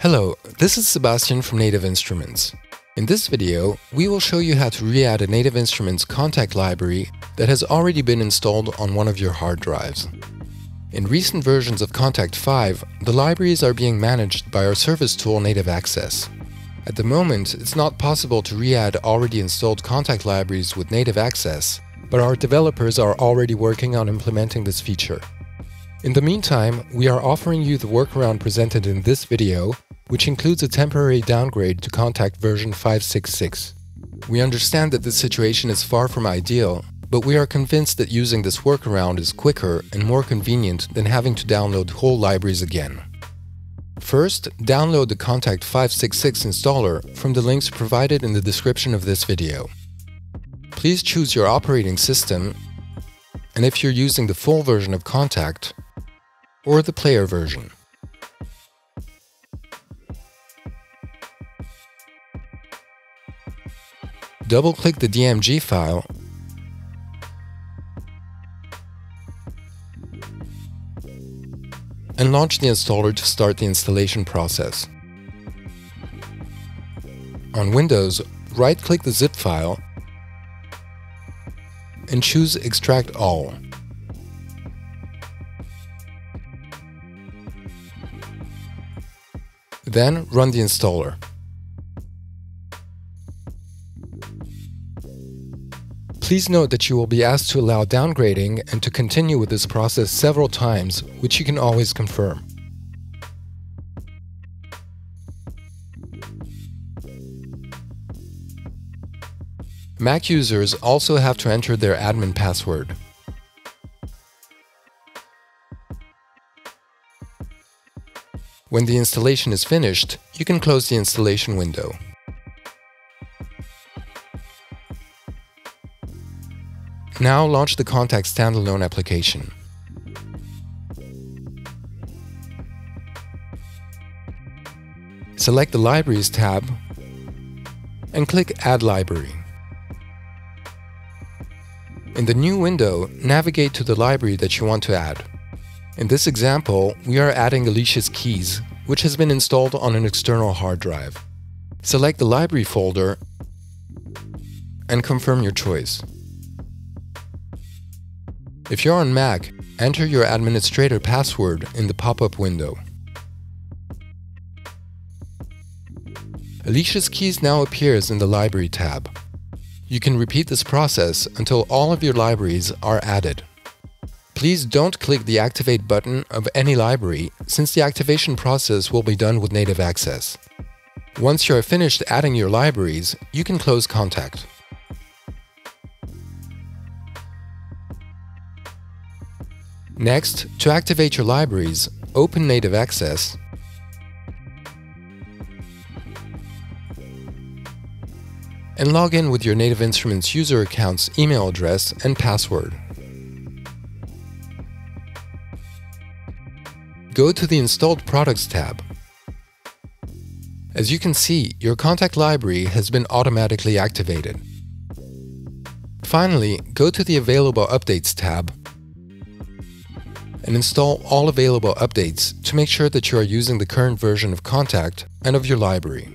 Hello, this is Sebastian from Native Instruments. In this video, we will show you how to re-add a Native Instruments Kontakt library that has already been installed on one of your hard drives. In recent versions of Kontakt 5, the libraries are being managed by our service tool Native Access. At the moment, it's not possible to re-add already installed Kontakt libraries with Native Access, but our developers are already working on implementing this feature. In the meantime, we are offering you the workaround presented in this video which includes a temporary downgrade to Kontakt version 566. We understand that this situation is far from ideal, but we are convinced that using this workaround is quicker and more convenient than having to download whole libraries again. First, download the Kontakt 566 installer from the links provided in the description of this video. Please choose your operating system, and if you're using the full version of Kontakt, or the player version. Double-click the DMG file and launch the installer to start the installation process. On Windows, right-click the zip file and choose Extract All. Then run the installer. Please note that you will be asked to allow downgrading and to continue with this process several times, which you can always confirm. Mac users also have to enter their admin password. When the installation is finished, you can close the installation window. Now launch the Kontakt standalone application. Select the Libraries tab and click Add Library. In the new window, navigate to the library that you want to add. In this example, we are adding Alicia's Keys, which has been installed on an external hard drive. Select the library folder and confirm your choice. If you're on Mac, enter your administrator password in the pop-up window. Alicia's Keys now appears in the Library tab. You can repeat this process until all of your libraries are added. Please don't click the Activate button of any library, since the activation process will be done with native access. Once you are finished adding your libraries, you can close Kontakt. Next, to activate your libraries, open Native Access and log in with your Native Instruments user account's email address and password. Go to the Installed Products tab. As you can see, your Kontakt library has been automatically activated. Finally, go to the Available Updates tab and install all available updates to make sure that you are using the current version of Kontakt and of your library.